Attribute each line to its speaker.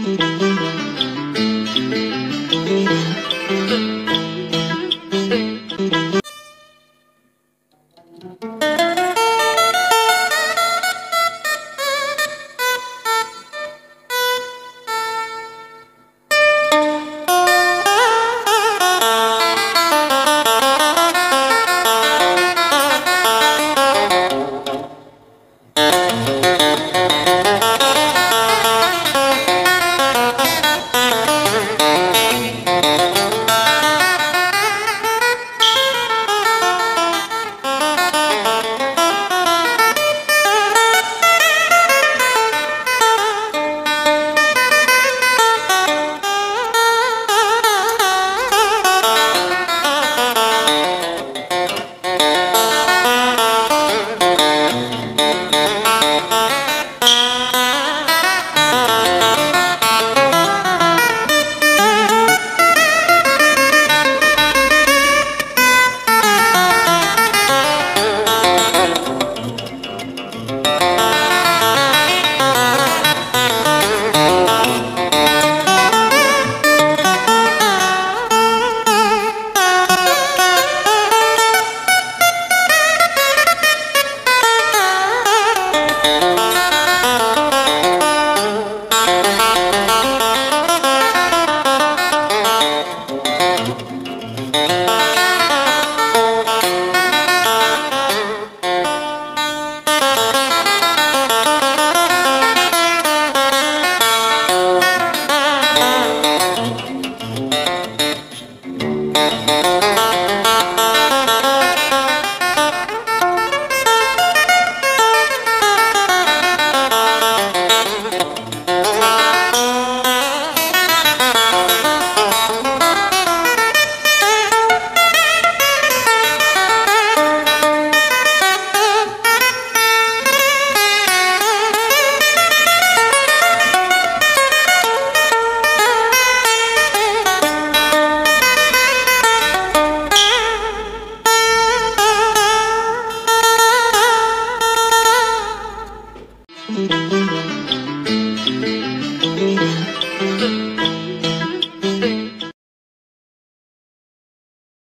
Speaker 1: thank you